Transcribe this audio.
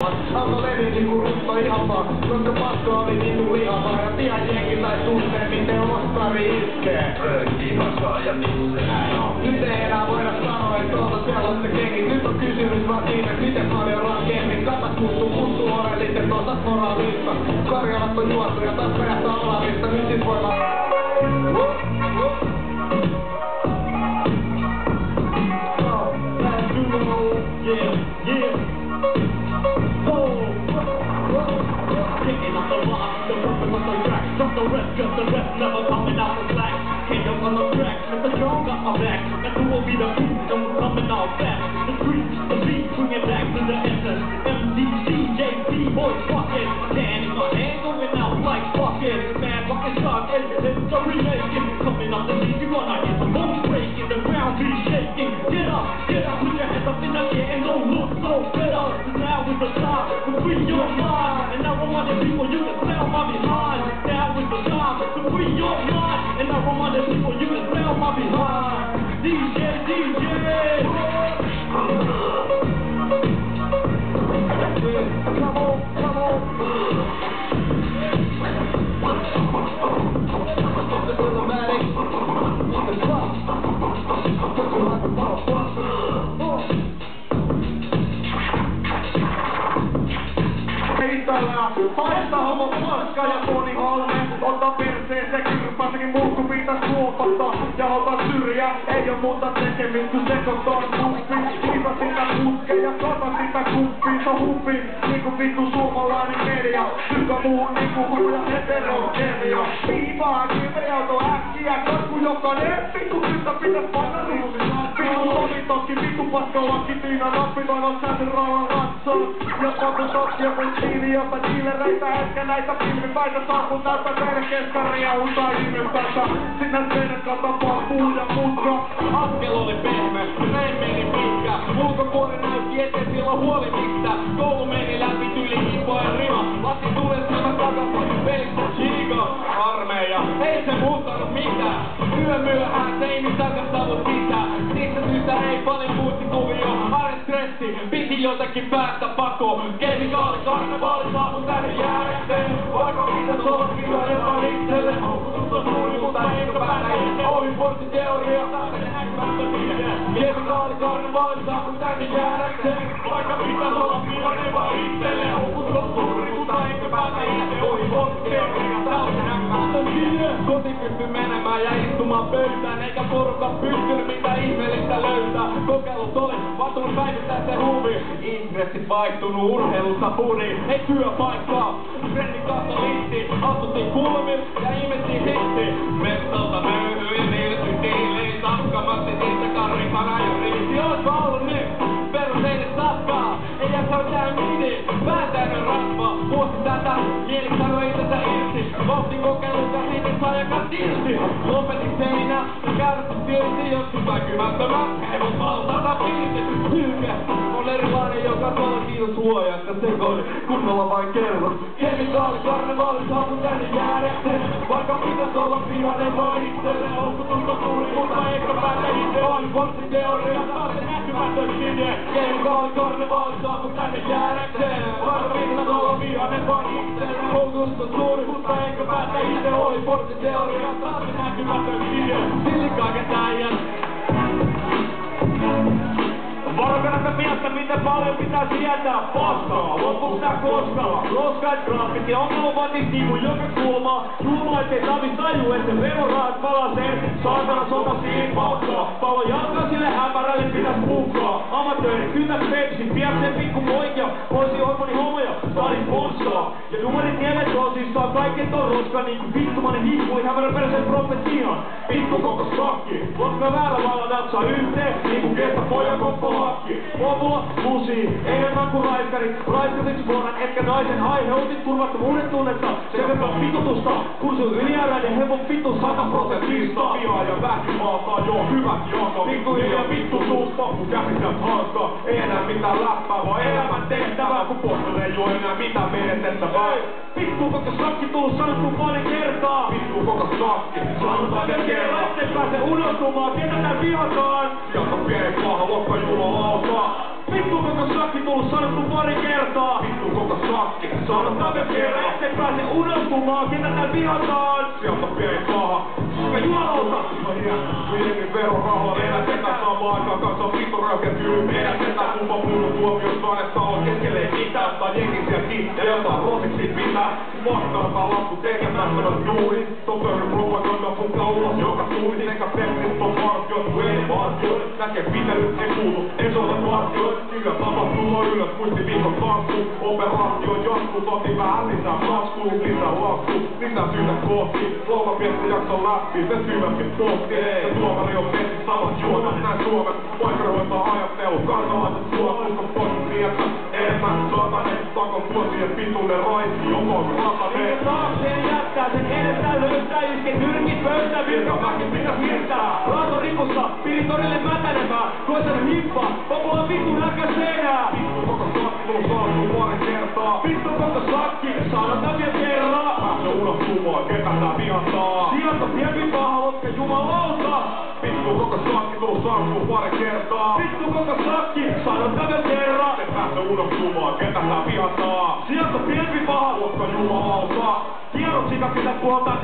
Auto levi niinku rutto vaan, koska pakko oli niinku lihavaa ja pian jengi sai tuntee, miten Oskari iskee. On. Nyt ei enää voida sanoa, että tuolta siellä on se kengi. Nyt on kysymys vaan siitä, miten paljon rankemmin. Katas muuttuu, muuttuu orelliset, osat moraalista. Karjalat on juotu ja taas perästä alavista. Nyt siis voidaan... Yeah, never coming out the slack. Kingdom on the track, Mr. Strong got my back. And who will be the crew, and we're coming out fast. The street, the beat, bring it back to the essence. MDC, JP, boys, fuck it. Hand in my hand, going out like fuck it. Man, fucking suck it, it's a remaking. Coming up the beat, you wanna hear the most breaking. The ground be shaking. Get up, get up, put your hands up in the air and don't look so bitter. Now is the time free your mind. And now I want the people you can from you can smell. DJ, Come on, come on. Automatic. Kyrpäsekin muu kun pitäis luopata Ja ota syrjä, ei oo muuta tekemistä kun sekoittaa kuppi. Kiita sitä putkeen ja kata sitä kuppia Se on huppi, niinku vittu suomalainen media. Sykä muu niinku huja heterokemia Viivaa kiveauto äkkiä, kasvu jokainen. Vittu syystä pitäis panna ruusi Vittu Tomi vittu paska lakki Tiina nappi toivon säännön rauhan ratsaa Ja pakutot ja bensiini, jopa diilereitä Etkä näitä pilvipäitä saapuu täältä teidän keskaria Uta ihmepäitä, sinä teidän katapaa puu ja mutka Askel oli pehmeä, näin meni pitkä. Ulkopuoli näytti eteen silloin huoli mistä. Koulu meni läpi tyli hipoa ja rima. Lasi tulee silmä takapoin, pelistä chico. Armeija, ei se muuttanut mitään. Yö myöhään teini takas tavut sisään. Siitä syystä ei paljon muutti kuvio. Arjen stressi, piti jotenkin päästä pakoon. Kemikaali, karnevaali, saavun tänne jäädäkseen. Vaikka mitä tuolla kirjojen valitselle. Houkutus on suuri, mutta eikö päätä itse. Ohi porttiteoria. Kemikaali, karnevaali, saavun tänne jäädäkseen. Vaikka mitä tuolla kirjojen valitselle. Houkutus on suuri, mutta eikö päätä itse. Ohi porttiteoria, näkymättä minne. Koti pysty menemään ja istumaan pöytään. Eikä porukka pystynyt mitä ihmeellistä löytää. Kokeilut oli vatunut päivittää se huuvi. Intressit vaihtunut urheilusta puriin. Ei työpaikkaa. Frendi katolisti. Astuttiin kulmille ja ihmettiin hitti. Mestalta möyhyin ilty diiliin. Sakkamatti siitä karripana ja riisi. Oot valmis? Perusteille sakkaa. Ei jaksa mitään midi. Päätäinen rasva. Vuosi tätä. Mieli sanoi itsensä irti. Vauhti kokeilut ja siitä saa jakaa silti. Lopetin seinä ja kärsi silti. Joskus näkymättömät. Hevot valtata piirti. Hylkä erilainen joka tuolla kiitos suojasta sekoili. Kunnolla vain kerron. Kemikaali, karnevaali, saavun tänne jäädäkseen. Vaikka mitä tuolla pihanen mainitselle. Houkutus on suuri, mutta eikö päätä itse. On porttiteoria, taas se näkymätön sinne. Kemikaali, karnevaali, saavun tänne jäädäkseen. Vaikka mitä tuolla pihanen mainitselle. Houkutus on suuri, mutta eikö päätä itse. Oli porttiteoria, taas se näkymätön sinne. Sillikaaket äijät. Varokanassa mieltä, miten paljon pitää sietää paskaa. Loppuks tää koskaa? Roskait graffiti, ongelma vaatii sivu joka kulmaa. Suomalaiset ei tarvi taju, että verorahat palasee. Saatana sota siihen palkkaa. Palo pitäis pukkaa. Amatööri, kynnät pepsi, piäkseen pikku poikia. Voisi hormoni homoja, saadi sponssaa. Ja numerit niemet tosissaan, kaiken ton roska. Niinku vittumainen hiipui, hämärä persen profetiina. Pikku koko sakki, lotka väärä valla natsaa yhteen. Niinku kestä pojan koppo hakki. Lopulla musi, enemmän kuin raiskari. Raiskasit vuoran, etkä naisen aiheutit turvattomuuden tunnetta. Sekä pitutusta, kun sun ylijääräinen hevon vitu sata prosentista. Vihaa ja väkivaltaa, joo hyvät jako. Pikku hiljaa vittu suusta, kun käsität haastaa. Ei enää mitään läppää, vaan elämän tehtävää. Kun pohjalla ei oo enää mitään menetettävää. Vittu koko sakki tullut sanottu pari kertaa. Vittu koko sakki, sanotaan vielä kerran. Ettei pääse unohtumaan, ketä tää vihataan. Jakka pieni paha, lokka julo laukaa. Koko sakki tullut sanottu pari kertaa. Vittu koko sakki, Sanotaan vielä kerran, ettei pääse unohtumaan, ketä täällä vihataan. Sieltä pieni paha. Ja jumalauta! Viennin verorahoilla elätetään samaan aikaan kanssa vittu röyhkä tyly. Elätetään kumpa puhunut tuomioon saaneet talon keskelle mitään. Ottaa jengi siellä ja jotain rosiksi pitää. Mahtaa lasku tekemässä noin duuni. Toteudu propaganda pukka ulos joka suunnin. Sekä pepsit on kun ei vartiot. Näkee pitelyt, ei kuulu, ei se ole vartiot. Kyllä tapahtuu ylös, muisti viikon kasvu. Operaatio jatkuu, toti vähän lisää maskuu. Lisää lasku, lisää syytä kohti. Laulapiestä jakso läpi, se syvämmin pohti. Ja tuomari on tehty samat juomat, näin Suomen. Oikeudenhoitaa ajattelu, kansalaiset suot, usko pois mieltä. Enemmän satanen, takon vuosien pituinen raisi, joko on ratanen. Taakseen jättää sen edestään löytää isken nyrkit pöytä virkamäki pitäis miettää. Raato ripussa, piri torille mätänemään. Koitan hippa, popula vittu näkä seinää. Vittu koko sakki, tullut saanut pari kertaa. Vittu koko sakki, sanotaan vielä kerran. Pääsee unohtumaan, ketä tää vihataa. Sieltä pienempi paha lotka jumalauta. Vittu koko sakki, tullut saanut pari kertaa. Vittu koko sakki, sanotaan vielä kerran. Se pääsee unohtumaan, ketä tää vihataa. Sieltä pienempi paha Luokka jumalauta. Tiedot sitä pitää puolta